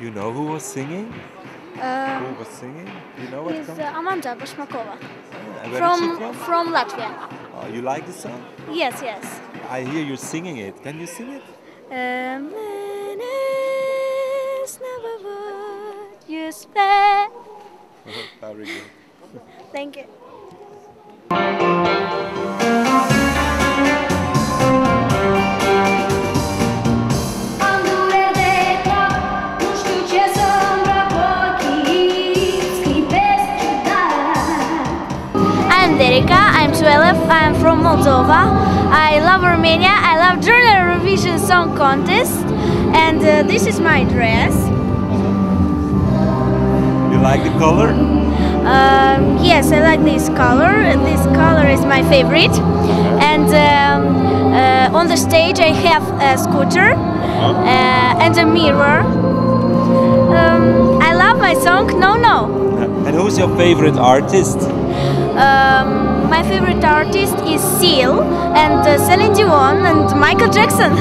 You know who was singing? Uh, Who was singing? You know what is song? uh, Amanda Bashmakova she from from? from Latvia. Oh, you like the song? Yes, yes. I hear you singing it. Can you sing it? Um, never would you spare. Very good. Thank you. I'm Lerika, I'm 12, I'm from Moldova. I love Romania, I love Junior Eurovision Song Contest, and uh, this is my dress. You like the color? Um, yes, I like this color. This color is my favorite. And um, uh, on the stage, I have a scooter uh, and a mirror. Um, I love my song No No. And who's your favorite artist? Um, my favorite artist is Seal and uh, Celine Dion and Michael Jackson.